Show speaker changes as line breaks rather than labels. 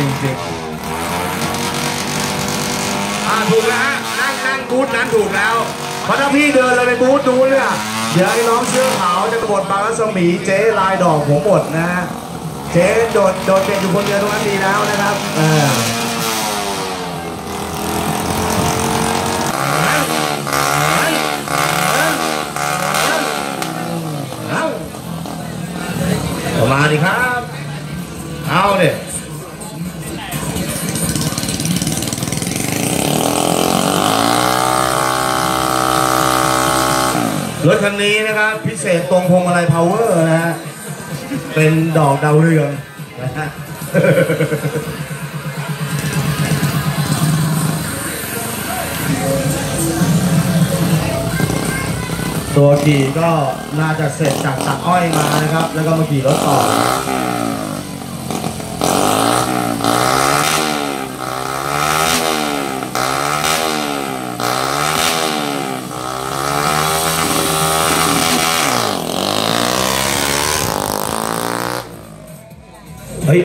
จริง
อ่าถูกแล้วฮะนั่งนั่งบูธนั้นถูกแล้ว
เพราะถ้าพี่เดินเลยไปบูธนู้นเนี่ยเดี๋ยวไอ้น้องเสื้อขาวจะกบฏบางรัศมีเจ๊ลายดอกผมหมดนะฮะเจ๊โดดโดดเด่นอยู่คนเดียวตรงนั้นดีแล้วนะครับออ
เอามาณนี้ครับ เอาเนี่ รถคันนี้นะครับพิเศษตรงพวงมาลัยพาวเวอร์นะฮะเป็นดอกดาวเรืองนะฮะ
ตัวขี่ก็น่าจะเสร็จจากตักอ้อยมานะครับ แล้วก็มาขี่รถต่อ